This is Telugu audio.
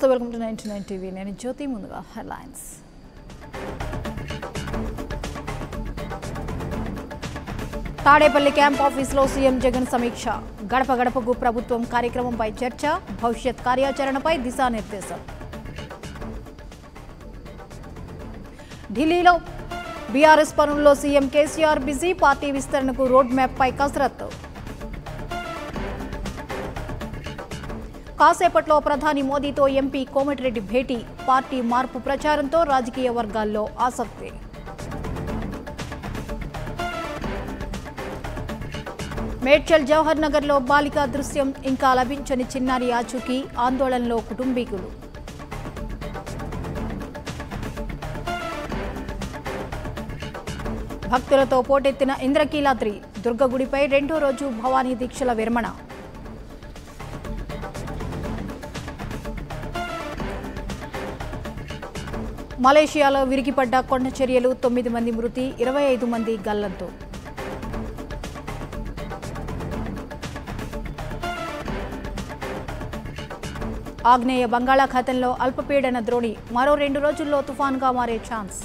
నమస్తే welcome to ninety nine TV. నేను జ్యోతి ముందుగా హెడ్లైన్స్. తాడేపల్లి క్యాంప్ ఆఫీసులో సీఎం జగన్ సమీక్ష. గడప గడపకు ప్రభుత్వం కార్యక్రమంపై చర్చ భవిష్యత్ కార్యాచరణపై దిశానిర్దేశం. ఢిల్లీలో బీఆర్ఎస్ పనుల్లో సీఎం కేసీఆర్ బిజీ పార్టీ విస్తరణకు రోడ్ మ్యాప్పై కసరత్తు. కాసేపట్లో ప్రధాని మోదీతో ఎంపీ కోమటిరెడ్డి భేటీ. పార్టీ మార్పు ప్రచారంతో రాజకీయ వర్గాల్లో ఆసక్తి. మేడ్చల్ జవహర్ నగర్లో బాలికా దృశ్యం ఇంకా లభించని చిన్నారి ఆచూకీ ఆందోళనలో కుటుంబీకులు. భక్తులతో పోటెత్తిన ఇంద్రకీలాద్రి దుర్గగుడిపై రెండో రోజు భవానీ దీక్షల విరమణ. మలేషియాలో విరిగిపడ్డ కొండ చర్యలు తొమ్మిది మంది మృతి ఇరవై ఐదు మంది గల్లంతో. ఆగ్నేయ బంగాళాఖాతంలో అల్పపీడన ద్రోణి మరో రెండు రోజుల్లో తుఫాన్గా మారే ఛాన్స్.